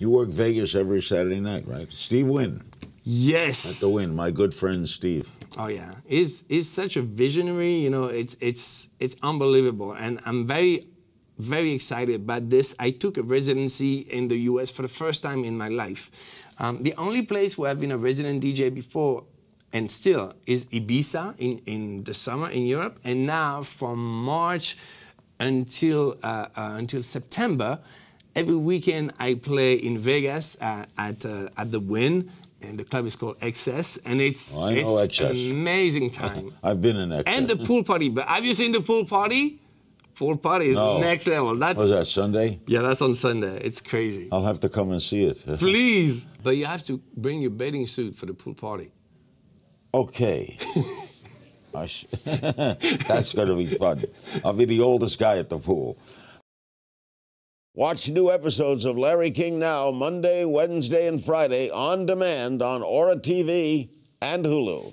You work Vegas every Saturday night, right? Steve Wynn Yes. at the Wynn, my good friend Steve. Oh yeah, he's he's such a visionary. You know, it's it's it's unbelievable, and I'm very very excited about this. I took a residency in the U.S. for the first time in my life. Um, the only place where I've been a resident DJ before, and still, is Ibiza in in the summer in Europe, and now from March until uh, uh, until September. Every weekend I play in Vegas uh, at uh, at the Wynn, and the club is called XS, and it's Oh, it's an amazing time. I've been in excess. and the pool party, but have you seen the pool party? Pool party is No. next level. That's Was that Sunday? yeah, that's on Sunday. It's crazy. I'll have to come and see it. Please, but you have to bring your bathing suit for the pool party. Okay. That's going to be fun. I'll be the oldest guy at the pool. Watch new episodes of Larry King Now Monday, Wednesday, and Friday on demand on Ora TV and Hulu.